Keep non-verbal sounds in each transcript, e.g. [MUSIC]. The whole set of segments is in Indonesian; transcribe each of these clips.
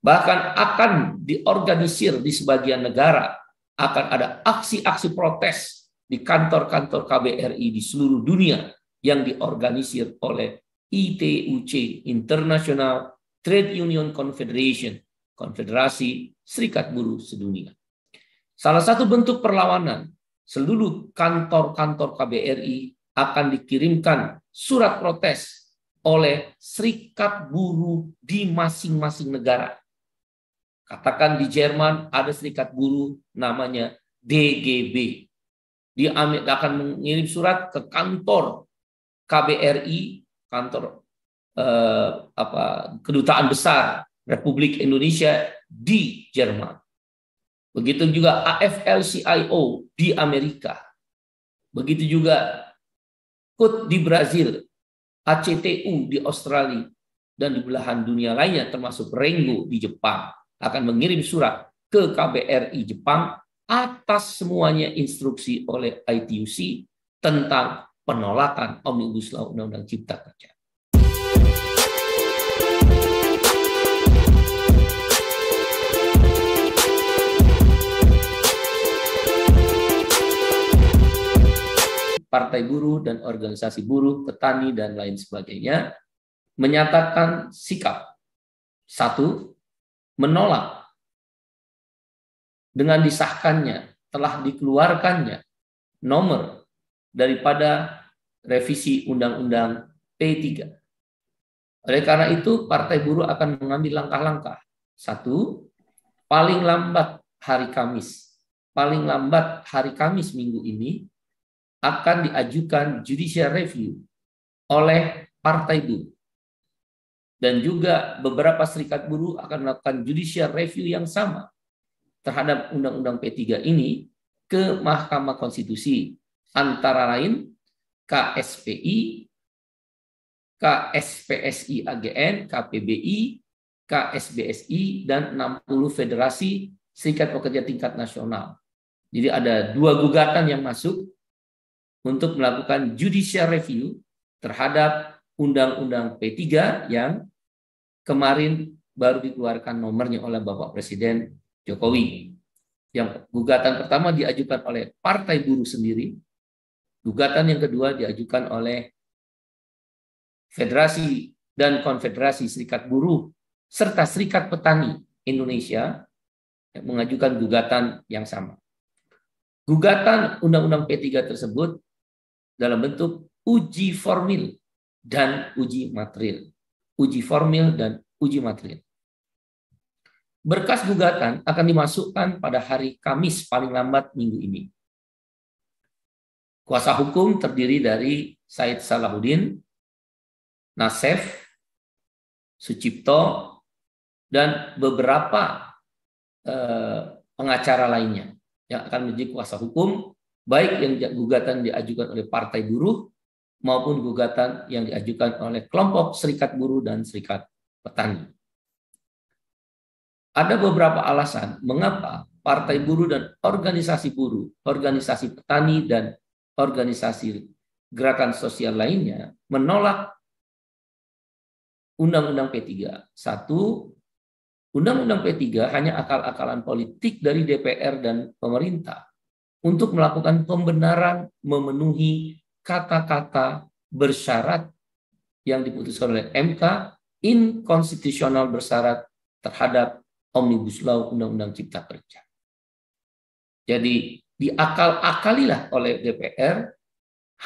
Bahkan akan diorganisir di sebagian negara, akan ada aksi-aksi protes di kantor-kantor KBRI di seluruh dunia yang diorganisir oleh ITUC, International Trade Union Confederation, Konfederasi Serikat Buruh Sedunia. Salah satu bentuk perlawanan, seluruh kantor-kantor KBRI akan dikirimkan surat protes oleh serikat buruh di masing-masing negara. Katakan di Jerman ada serikat buruh namanya DGB. Dia akan mengirim surat ke kantor KBRI, kantor eh, apa kedutaan besar Republik Indonesia di Jerman. Begitu juga AFL-CIO di Amerika. Begitu juga KUT di Brazil, ACTU di Australia, dan di belahan dunia lainnya termasuk Rengo di Jepang akan mengirim surat ke KBRI Jepang atas semuanya instruksi oleh ITUC tentang penolakan Omnibus Law Undang-Undang Cipta Kerja. partai buruh dan organisasi buruh, petani, dan lain sebagainya, menyatakan sikap. Satu, menolak dengan disahkannya, telah dikeluarkannya nomor daripada revisi Undang-Undang P3. Oleh karena itu, Partai Buruh akan mengambil langkah-langkah. Satu, paling lambat hari Kamis. Paling lambat hari Kamis minggu ini, akan diajukan judicial review oleh partai buruh. Dan juga beberapa serikat buruh akan melakukan judicial review yang sama terhadap Undang-Undang P3 ini ke Mahkamah Konstitusi. Antara lain KSPI, KSPSI AGN, KPBI, KSBSI, dan 60 federasi serikat pekerja tingkat nasional. Jadi ada dua gugatan yang masuk untuk melakukan judicial review terhadap Undang-Undang P3 yang kemarin baru dikeluarkan nomornya oleh Bapak Presiden Jokowi. Yang gugatan pertama diajukan oleh Partai Buruh sendiri. Gugatan yang kedua diajukan oleh Federasi dan Konfederasi Serikat Buruh serta Serikat Petani Indonesia yang mengajukan gugatan yang sama. Gugatan Undang-Undang P3 tersebut dalam bentuk uji formil dan uji material. Uji formil dan uji material. Berkas gugatan akan dimasukkan pada hari Kamis paling lambat minggu ini. Kuasa hukum terdiri dari Said Salahuddin, Nasef, Sucipto, dan beberapa eh, pengacara lainnya yang akan menjadi kuasa hukum baik yang gugatan diajukan oleh partai buruh maupun gugatan yang diajukan oleh kelompok serikat buruh dan serikat petani. Ada beberapa alasan mengapa partai buruh dan organisasi buruh, organisasi petani dan organisasi gerakan sosial lainnya menolak Undang-Undang P3. Satu, Undang-Undang P3 hanya akal-akalan politik dari DPR dan pemerintah untuk melakukan pembenaran memenuhi kata-kata bersyarat yang diputuskan oleh MK inkonstitusional bersyarat terhadap Omnibus Law Undang-Undang Cipta Kerja. Jadi diakal-akalilah oleh DPR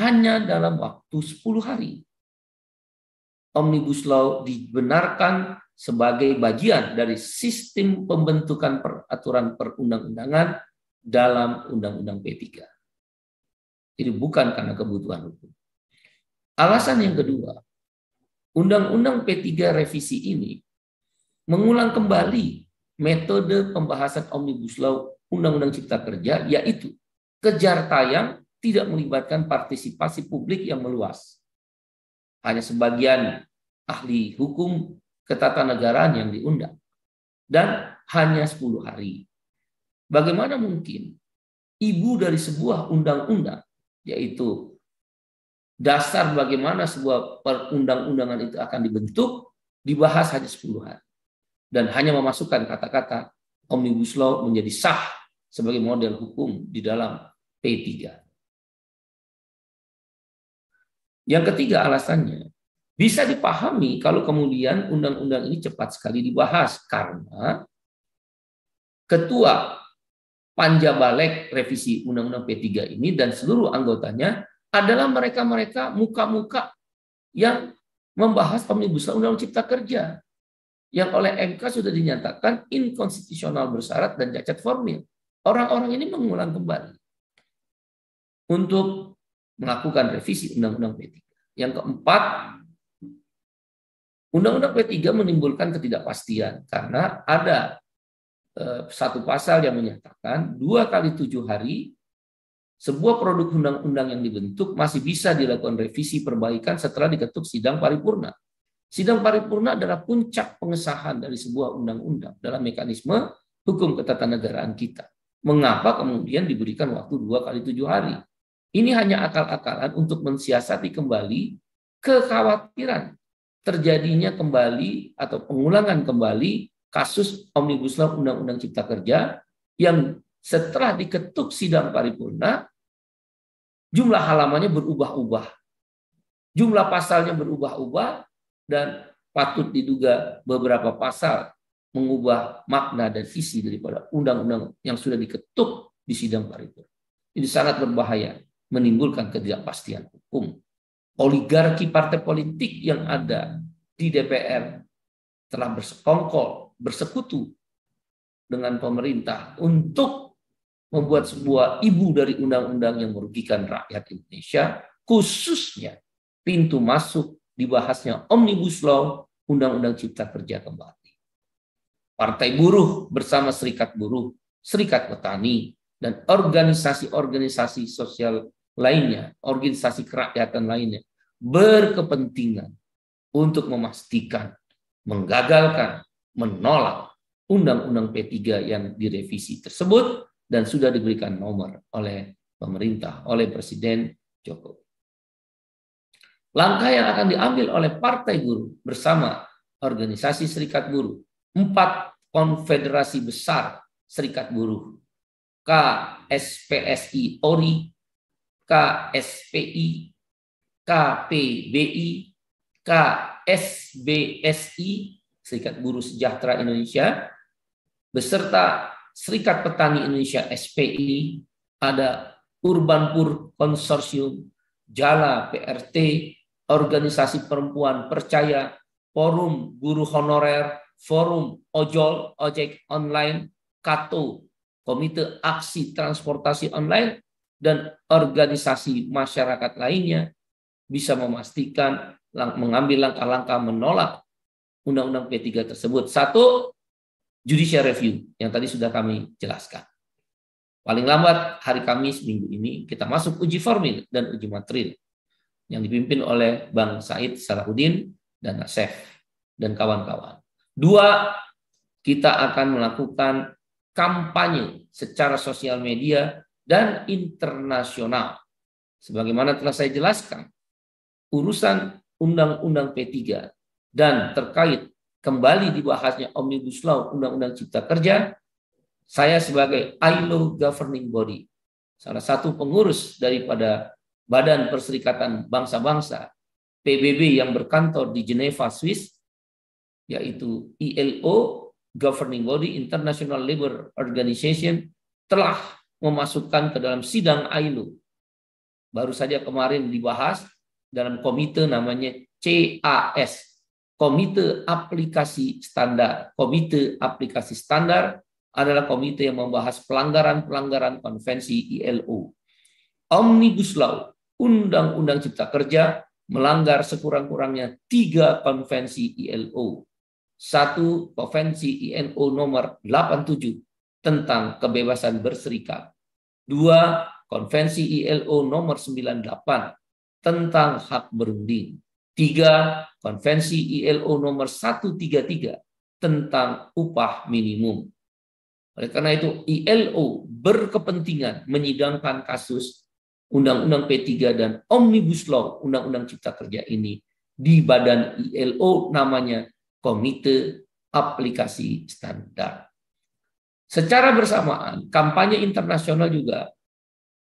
hanya dalam waktu 10 hari. Omnibus Law dibenarkan sebagai bagian dari sistem pembentukan peraturan perundang-undangan dalam Undang-Undang P3. Jadi bukan karena kebutuhan hukum. Alasan yang kedua, Undang-Undang P3 revisi ini mengulang kembali metode pembahasan Omnibus Law Undang-Undang Cipta Kerja, yaitu kejar tayang tidak melibatkan partisipasi publik yang meluas. Hanya sebagian ahli hukum ketatanegaraan yang diundang. Dan hanya 10 hari. Bagaimana mungkin ibu dari sebuah undang-undang, yaitu dasar bagaimana sebuah perundang-undangan itu akan dibentuk, dibahas hanya 10 hari. dan hanya memasukkan kata-kata Omnibus Law menjadi sah sebagai model hukum di dalam P3. Yang ketiga alasannya, bisa dipahami kalau kemudian undang-undang ini cepat sekali dibahas karena ketua panja balik revisi undang-undang P3 ini dan seluruh anggotanya adalah mereka-mereka muka-muka yang membahas Omnibus Law Undang-Undang Cipta Kerja yang oleh MK sudah dinyatakan inkonstitusional bersyarat dan cacat formil. Orang-orang ini mengulang kembali untuk melakukan revisi Undang-Undang P3. Yang keempat, Undang-Undang P3 menimbulkan ketidakpastian karena ada satu pasal yang menyatakan dua kali tujuh hari sebuah produk undang-undang yang dibentuk masih bisa dilakukan revisi perbaikan setelah diketuk sidang paripurna. Sidang paripurna adalah puncak pengesahan dari sebuah undang-undang dalam mekanisme hukum ketatanegaraan kita. Mengapa kemudian diberikan waktu dua kali tujuh hari? Ini hanya akal-akalan untuk mensiasati kembali kekhawatiran terjadinya kembali atau pengulangan kembali kasus Omnibus Law Undang-Undang Cipta Kerja yang setelah diketuk sidang paripurna jumlah halamannya berubah-ubah. Jumlah pasalnya berubah-ubah dan patut diduga beberapa pasal mengubah makna dan visi daripada undang-undang yang sudah diketuk di sidang paripurna. Ini sangat berbahaya, menimbulkan ketidakpastian hukum. Oligarki partai politik yang ada di DPR telah bersekongkol, bersekutu dengan pemerintah untuk membuat sebuah ibu dari undang-undang yang merugikan rakyat Indonesia, khususnya pintu masuk dibahasnya Omnibus Law, Undang-Undang Cipta Kerja kembali. Partai buruh bersama serikat buruh, serikat petani, dan organisasi-organisasi sosial lainnya, organisasi kerakyatan lainnya, berkepentingan untuk memastikan, menggagalkan, menolak Undang-Undang P3 yang direvisi tersebut dan sudah diberikan nomor oleh pemerintah, oleh Presiden Jokowi. Langkah yang akan diambil oleh Partai Buruh bersama organisasi serikat buruh, empat konfederasi besar serikat buruh, KSPSI ORI, KSPI, KPBI, KSBSI, Serikat Buruh Sejahtera Indonesia, beserta Serikat Petani Indonesia SPI, ada Urban Pur Konsorsium, Jala PRT, organisasi perempuan percaya, forum guru honorer, forum ojol, ojek online, KATO, Komite Aksi Transportasi Online, dan organisasi masyarakat lainnya. Bisa memastikan mengambil langkah-langkah menolak Undang-Undang P3 tersebut. Satu, judicial review yang tadi sudah kami jelaskan. Paling lambat hari Kamis minggu ini kita masuk uji formil dan uji material yang dipimpin oleh Bang Said Salahuddin dan Nasef dan kawan-kawan. Dua, kita akan melakukan kampanye secara sosial media dan internasional. Sebagaimana telah saya jelaskan, urusan Undang-Undang P3 dan terkait kembali dibahasnya Omnibus Law Undang-Undang Cipta Kerja, saya sebagai ILO Governing Body, salah satu pengurus daripada Badan Perserikatan Bangsa-Bangsa PBB yang berkantor di Geneva, Swiss, yaitu ILO, Governing Body International Labour Organization, telah memasukkan ke dalam sidang ILO. Baru saja kemarin dibahas dalam komite namanya CAS, Komite Aplikasi Standar. Komite Aplikasi Standar adalah komite yang membahas pelanggaran-pelanggaran konvensi ILO. Omnibus Law, Undang-Undang Cipta Kerja, melanggar sekurang-kurangnya tiga konvensi ILO. Satu, konvensi ILO nomor 87 tentang kebebasan berserikat. Dua, konvensi ILO nomor 98 tentang hak berunding. Tiga, konvensi ILO nomor 133 tentang upah minimum. Oleh karena itu ILO berkepentingan menyidangkan kasus Undang-Undang P3 dan Omnibus Law Undang-Undang Cipta Kerja ini di badan ILO namanya Komite aplikasi standar. Secara bersamaan, kampanye internasional juga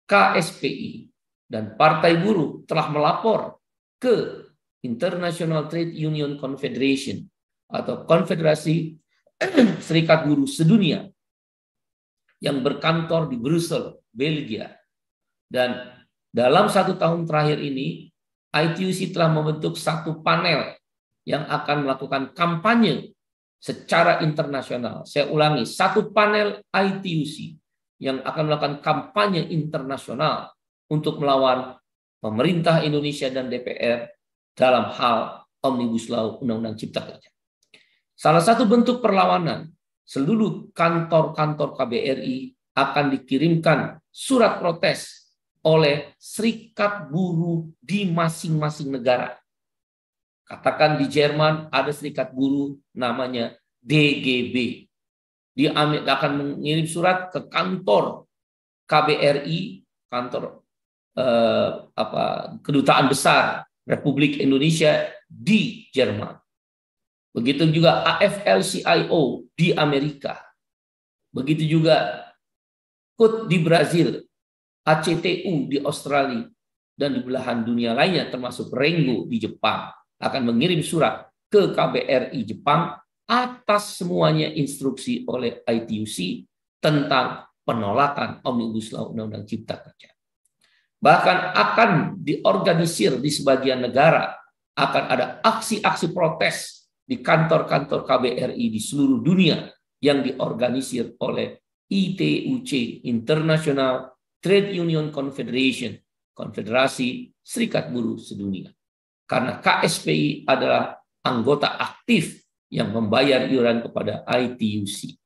KSPI dan Partai Buruh telah melapor ke International Trade Union Confederation atau Konfederasi [CLEARS THROAT] Serikat Buruh Sedunia yang berkantor di Brussel, Belgia. Dan dalam satu tahun terakhir ini, ITUC telah membentuk satu panel yang akan melakukan kampanye secara internasional. Saya ulangi, satu panel ITUC yang akan melakukan kampanye internasional untuk melawan pemerintah Indonesia dan DPR dalam hal Omnibus Law Undang-Undang Cipta Kerja. Salah satu bentuk perlawanan, seluruh kantor-kantor KBRI akan dikirimkan surat protes oleh serikat buruh di masing-masing negara Katakan di Jerman ada serikat buruh namanya DGB. Dia akan mengirim surat ke kantor KBRI, kantor eh, apa kedutaan besar Republik Indonesia di Jerman. Begitu juga AFL-CIO di Amerika. Begitu juga KUT di Brazil, ACTU di Australia, dan di belahan dunia lainnya termasuk Rengo di Jepang akan mengirim surat ke KBRI Jepang atas semuanya instruksi oleh ITUC tentang penolakan Omnibus Law Undang-Undang Cipta Kerja. Bahkan akan diorganisir di sebagian negara, akan ada aksi-aksi protes di kantor-kantor KBRI di seluruh dunia yang diorganisir oleh ITUC, International Trade Union Confederation, Konfederasi Serikat Buruh Sedunia. Karena KSPI adalah anggota aktif yang membayar iuran kepada ITUC.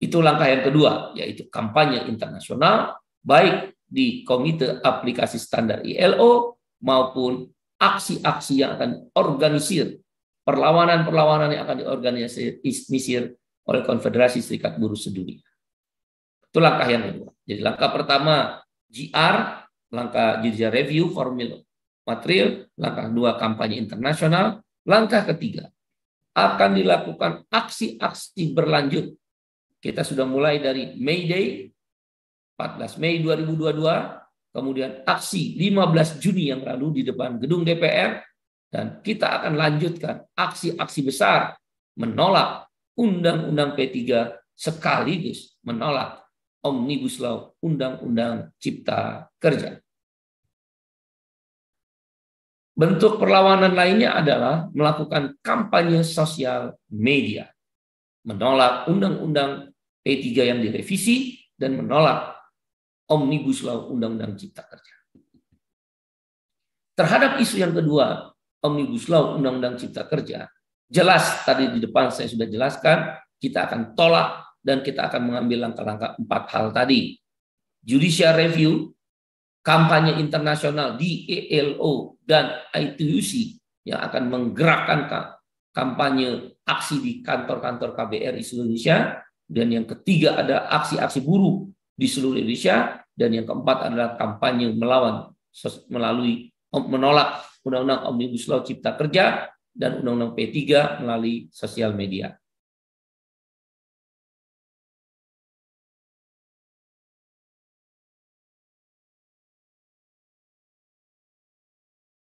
Itu langkah yang kedua, yaitu kampanye internasional, baik di Komite Aplikasi Standar ILO maupun aksi-aksi yang akan organisir, perlawanan-perlawanan yang akan diorganisir oleh Konfederasi Serikat Buruh Sedunia. Itu langkah yang kedua. Jadi langkah pertama GR, langkah judicial review, formula material, langkah dua kampanye internasional, langkah ketiga akan dilakukan aksi-aksi berlanjut. Kita sudah mulai dari May Day, 14 Mei 2022, kemudian aksi 15 Juni yang lalu di depan gedung DPR, dan kita akan lanjutkan aksi-aksi besar menolak Undang-Undang P3 sekaligus menolak Omnibus Law Undang-Undang Cipta Kerja. Bentuk perlawanan lainnya adalah melakukan kampanye sosial media. Menolak undang-undang P3 yang direvisi dan menolak Omnibus Law Undang-Undang Cipta Kerja. Terhadap isu yang kedua, Omnibus Law Undang-Undang Cipta Kerja, jelas tadi di depan saya sudah jelaskan, kita akan tolak dan kita akan mengambil langkah-langkah empat hal tadi. Judicial review, kampanye internasional di ELO dan ITUC yang akan menggerakkan kampanye aksi di kantor-kantor KBRI Indonesia dan yang ketiga ada aksi-aksi buruh di seluruh Indonesia dan yang keempat adalah kampanye melawan melalui menolak Undang-Undang Omnibus Law Cipta Kerja dan Undang-Undang P3 melalui sosial media.